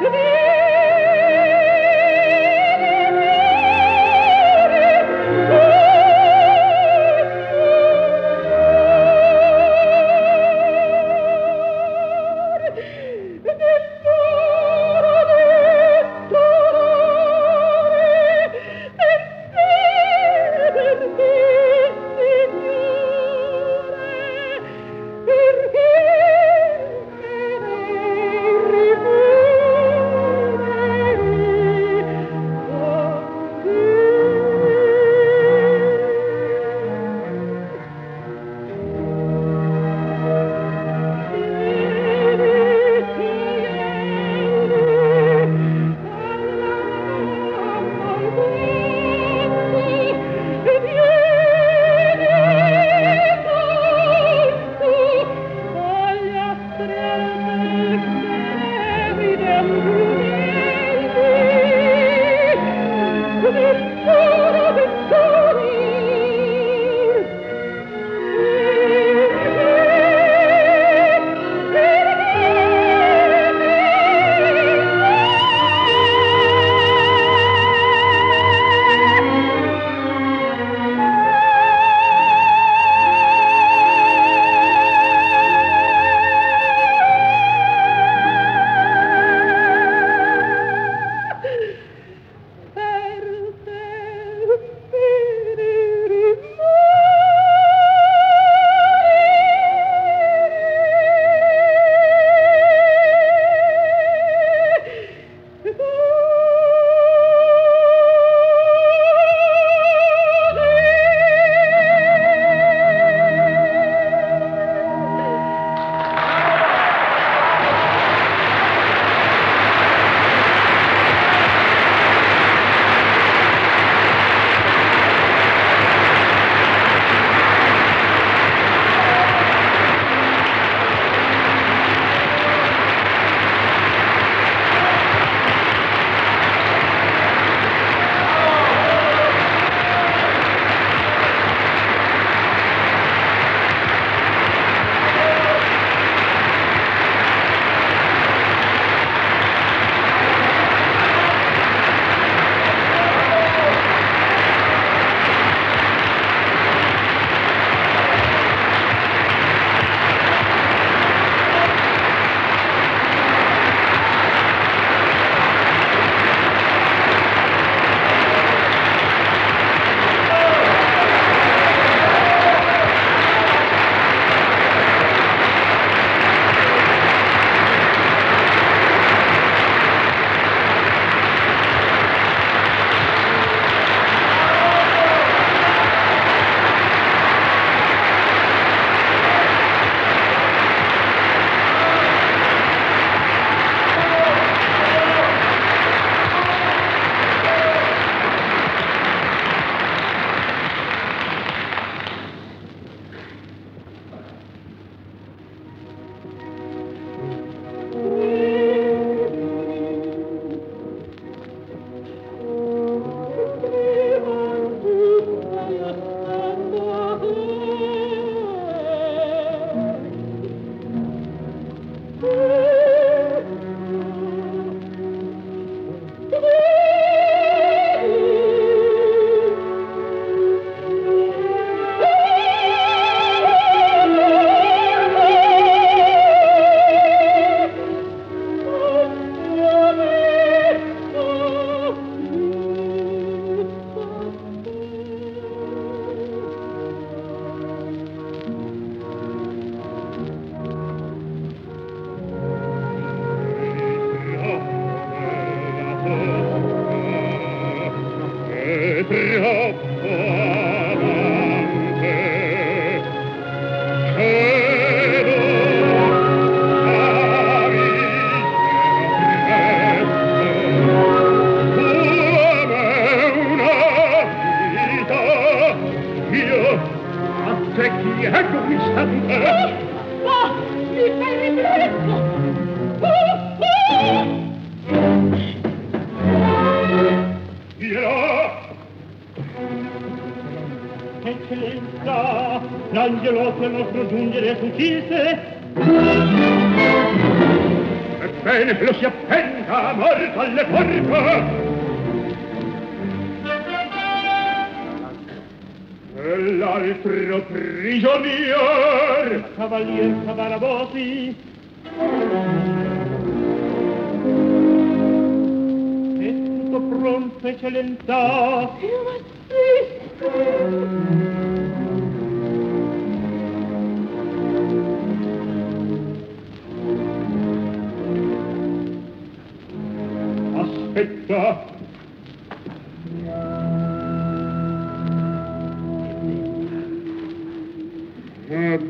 Vivi! Egli un istante. Oh, oh, mi permetto. Oh, oh. Io. Eccellenza, l'angelo che nostro giungere succise. Ebbene, lo si appenda, morto alle porte. l'altro prigionier. Cavalier Cavarabosi e tutto pronto eccellenza io ma sì. Aspetta. had